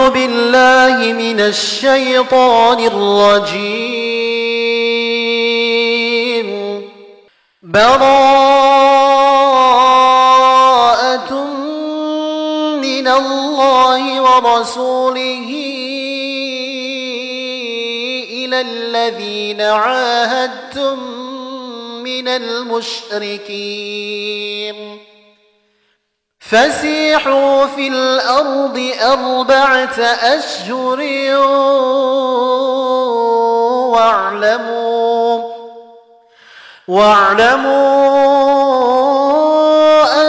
أعوذ بالله من الشيطان الرجيم. براءة من الله ورسوله إلى الذين عاهدتم من المشركين. فسيحوا في الأرض أربعة أشهر واعلموا واعلموا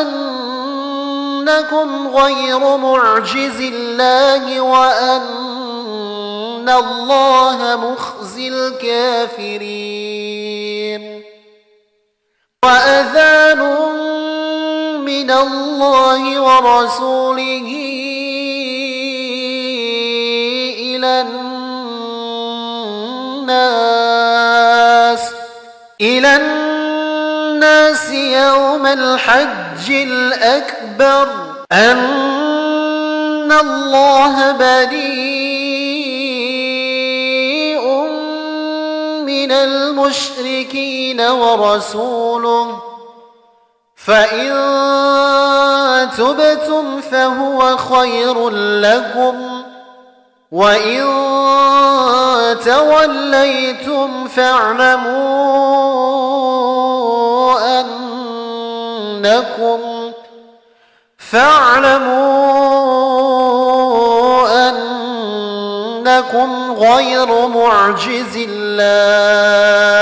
أنكم غير معجز الله وأن الله مخزي الكافرين. الله ورسوله إلى الناس إلى الناس يوم الحج الأكبر. أن الله بريء من المشركين ورسوله. فإن تبتم فهو خير لكم وإن توليتم فاعلموا أنكم فاعلموا أنكم غير معجز الله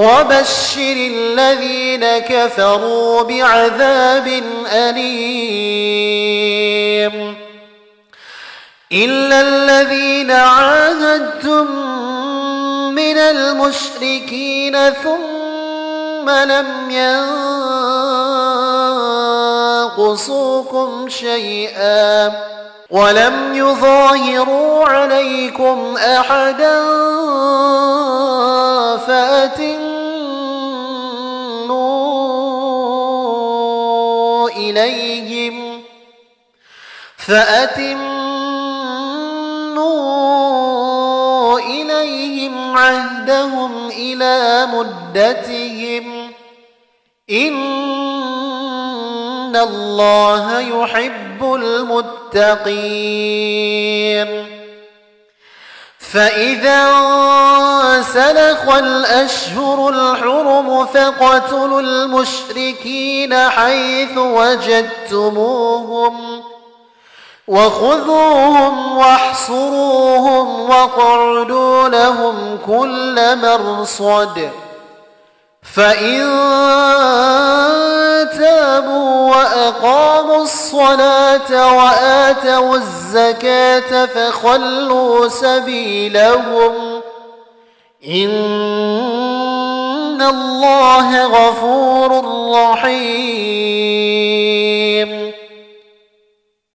وبشر الذين كفروا بعذاب أليم. إلا الذين عاهدتم من المشركين ثم لم ينقصوكم شيئا ولم يظاهروا عليكم أحدا فأتموا إليهم فأتموا إليهم عهدهم إلى مدتهم إن الله يحب المتقين فإذا سلخ الأشهر الحرم فاقتلوا المشركين حيث وجدتموهم وخذوهم واحصروهم واقعدوا لهم كل مرصد فإن تابوا وأقاموا الصلاة وآتوا الزكاة فخلوا سبيلهم إن الله غفور رحيم